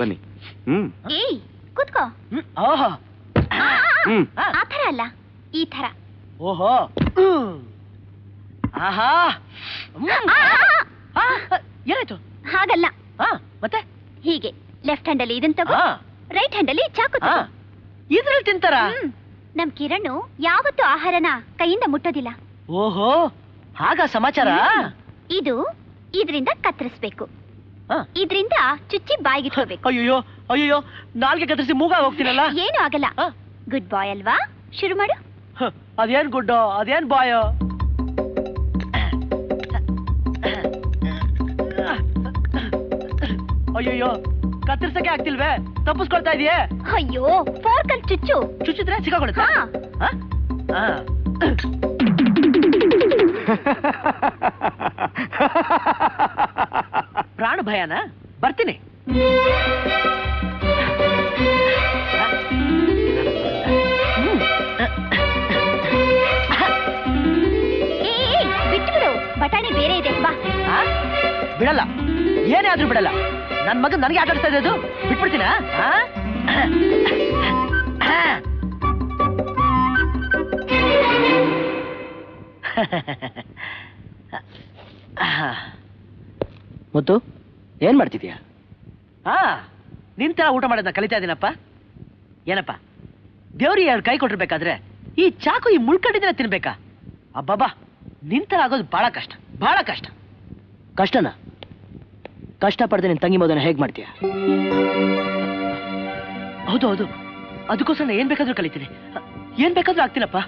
ಬನ್ನಿ. ಹ್ಮ್. ಏಯ್ ಕೂತ್ಕೋ. ಹ್ಮ್, ಓಹೋ ಆ, ಹ್ಮ್ ಆ, ಆ ಥರ ಅಲ್ಲ ಈ ಥರ. ಓಹೋ. ಆಹಾ. ಏನಾಯ್ತು? ಹಾಗಲ್ಲ. ಹಾ ಮತ್ತೆ? ಹೀಗೆ ಲೆಫ್ಟ್ ಹ್ಯಾಂಡ್ ಅಲ್ಲಿ ಇದನ್ ತಗೋ ರೈಟ್ ಹ್ಯಾಂಡ್ ಅಲ್ಲಿ ಚಾಕು ತಗೋ. ಇದ್ರಲ್ಲಿ ತಿಂತಾರ. ನಮ್ ಕಿರಣ್ ಯಾವತ್ತೂ ಆಹಾರನ ಕೈಯಿಂದ ಮುಟ್ಟೋದಿಲ್ಲ. ಓಹೋ. ಹಾಗ ಸಮಾಚಾರ? ಇದು ಇದರಿಂದ ಕತ್ತರಿಸ್ಬೇಕು. ಇದರಿಂದ ಚುಚ್ಚಿ ಬಾಯಿಗಿಟ್ಕೋಬೇಕು ಅಯ್ಯೋ ಅಯ್ಯೋ ನಾಲ್ಗೆ ಕತ್ತರಿಸಿ ಮೂಗ ಹೋಗ್ತೀನಲ್ಲ? ಏನು ಆಗಲ್ಲ. ಗುಡ್ ಬಾಯ್ ಅಲ್ವಾ? ಶುರು ಮಾಡು. ಅದೇನ್ ಗುಡ್ ಅದೇನ್ ಬಾಯೋ? ಅಯ್ಯೋ ಕತ್ತರಿಸಕ್ಕೆ ಆಗ್ತಿಲ್ವೇ? ತಪ್ಪಿಸ್ಕೊಳ್ತಾ ಇದೆಯೇ? ಅಯ್ಯೋ ಫೋರ್ಕಲ್ ಚುಚ್ಚು. ಚುಚ್ಚಿದ್ರೆ ಸಿಕ್ಕಾಕೊಳುತ್ತಾ ಹಾ. ಪ್ರಾಣ ಭಯನ. ಬರ್ತೀನಿ. ಬಿಟ್ಟು ಬಟಾಣಿ ಬೇರೆ ಇದೆ. ಬಾ. ಬಿಡಲ್ಲ. ಏನೇ ಆದ್ರೂ ಬಿಡಲ್ಲ. ನನ್ ಮಗ ನನಗೆ ಆಟ ಆಡಿಸ್ತಾ ಇದ್ದು ಬಿಟ್ಬಿಡ್ತೀನ? ಮುತ್ತು ಏನ್ ಮಾಡ್ತಿದ್ಯಾ? ಹಾ ನಿಂತ ಊಟ ಮಾಡೋದನ್ನ ಕಲಿತಾ ಇದೀನಪ್ಪ. ಏನಪ್ಪ ದೇವ್ರಿ ಎರಡು ಕೈ ಕೊಟ್ಟಿರ್ಬೇಕಾದ್ರೆ ಈ ಚಾಕು ಈ ಮುಳ್ಕಟ್ಟಿದ್ರೆ ತಿನ್ಬೇಕಾ? ಅಬ್ಬಬ್ಬಾ ನಿಂತರ ಆಗೋದು ಬಹಳ ಕಷ್ಟ ಬಹಳ ಕಷ್ಟ. ಕಷ್ಟನಾ? ಕಷ್ಟ ಪಡೆದ ನಿನ್ ತಂಗಿ ಮೋದನ ಹೇಗ್ ಮಾಡ್ತೀಯ? ಹೌದು ಹೌದು ಅದಕ್ಕೋಸ್ಕರ ನಾ ಏನ್ ಬೇಕಾದ್ರೂ ಕಲಿತೀನಿ. ಏನ್ ಬೇಕಾದ್ರೂ ಆಗ್ತೀನಪ್ಪ.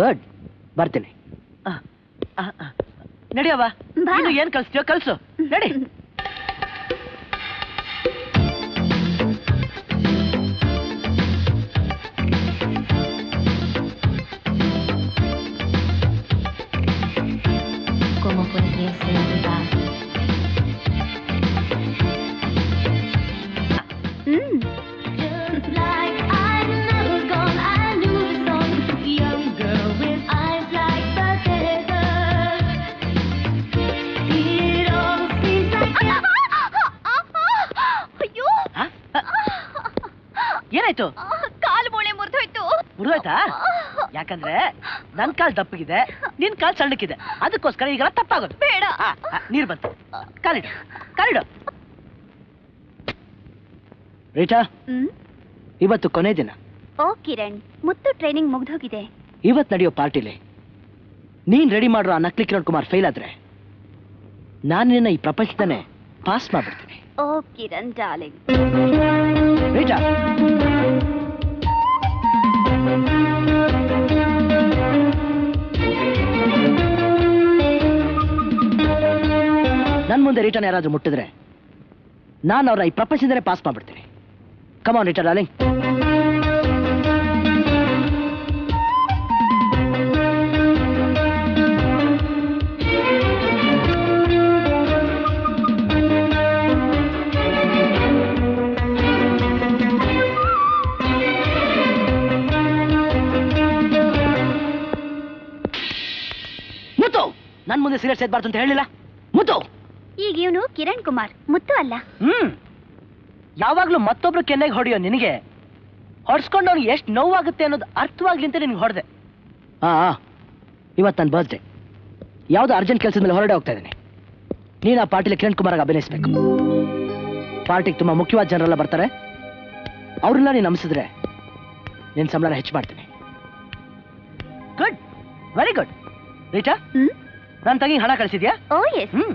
ಗುಡ್ ಬರ್ತೀನಿ. ನೀನು ಏನ್ ಕಲ್ಸ್ತೀಯೋ ಕಲ್ಸು. ನಡಿ. ಏನಾಯ್ತು ಕಾಲು ಮೂಳೆ ಮುರಿದೋಯ್ತು. ಮುರಿದೋಯ್ತಾ? ಯಾಕಂದ್ರೆ ನನ್ ಕಾಲ್ ದಪ್ಪಗಿದೆ ನಿನ್ ಕಾಲ್ ಸಣ್ಣಕ್ಕಿದೆ. ಅದಕ್ಕೋಸ್ಕರ ಈಗ ತಪ್ಪಾಗೋದು. ಬೇಡ. ನೀರ್ ಬಂತು. ಕಾಲಿಡು ಕಾಲಿಡು. ರೀಟಾ ಇವತ್ತು ಕೊನೆ ದಿನ. ಓ ಕಿರಣ್ ಮುತ್ತು ಟ್ರೈನಿಂಗ್ ಮುಗ್ದೋಗಿದೆ. ಇವತ್ ನಡೆಯೋ ಪಾರ್ಟಿಲಿ ನೀನ್ ರೆಡಿ ಮಾಡಿರೋ ಆ ನಕ್ಲಿ ಕಿರಣ್ ಕುಮಾರ್ ಫೇಲ್ ಆದ್ರೆ ನಾನು ನಿನ್ನ ಈ ಪ್ರಪಂಚದನ್ನೇ ಪಾಸ್ ಮಾಡ್ಬಿಡ್ತೀನಿ. ಓ ಕಿರಣ್ ಡಾರ್ಲಿಂಗ್ ರೀಟಾ ನನ್ ಮುಂದೆ ರಿಟರ್ನ್ ಯಾರಾದ್ರೂ ಮುಟ್ಟಿದ್ರೆ ನಾನು ಅವ್ರ ಈ ಪ್ರಪಂಚದಲ್ಲೇ ಪಾಸ್ ಮಾಡ್ಬಿಡ್ತೀನಿ ಕಮಾನ್ ರಿಟರ್ನ್ ಡಾರ್ಲಿಂಗ್ ಮುಂದೆ ಸೀರಿಯಸ್ ಎದ್ಬಾರ್ದು ಅಂತ ಹೇಳಿಲ್ಲ? ಮುತ್ತು ಈಗ ಇವನು ಕಿರಣ್ ಕುಮಾರ್ ಮುತ್ತು ಅಲ್ಲ. ಹ್ಮ್. ಯಾವಾಗ್ಲೂ ಮತ್ತೊಬ್ರು ಕೆನ್ನೆಗೆ ಹೊಡೆಯೋ ನಿನಗೆ ಹೊಡ್ಸ್ಕೊಂಡು ಅವ್ನಿಗೆ ಎಷ್ಟು ನೋವಾಗುತ್ತೆ ಅನ್ನೋದು ಅರ್ಥವಾಗ್ಲಿ ಅಂತ ನಿನ್ಗೆ ಹೊಡೆದೆ. ಹಾ ಇವತ್ತು ನನ್ನ ಬರ್ತ್ಡೇ ಯಾವುದೋ ಅರ್ಜೆಂಟ್ ಕೆಲಸದ ಮೇಲೆ ಹೊರಡೆ ಹೋಗ್ತಾ ಇದ್ದೀನಿ. ನೀನು ಆ ಪಾರ್ಟಿಲಿ ಕಿರಣ್ ಕುಮಾರ್ಗೆ ಅಭಿನಯಿಸ್ಬೇಕು. ಪಾರ್ಟಿಗೆ ತುಂಬಾ ಮುಖ್ಯವಾದ ಜನರೆಲ್ಲ ಬರ್ತಾರೆ. ಅವ್ರನ್ನ ನೀನು ನಂಬಿಸಿದ್ರೆ ನಿನ್ನ ಸಂಬಳನ ಹೆಚ್ಚು ಮಾಡ್ತೀನಿ. Good very good Rita hmm? ನನ್ನ ತಂಗಿ ಹಣ ಕಳಿಸಿದ್ಯಾ? ಓ ಎಸ್ ಹ್ಮ್.